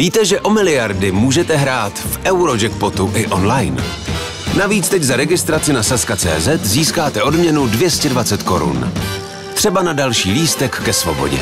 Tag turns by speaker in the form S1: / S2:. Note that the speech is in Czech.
S1: Víte, že o miliardy můžete hrát v Eurojackpotu i online? Navíc teď za registraci na saska.cz získáte odměnu 220 korun. Třeba na další lístek ke svobodě.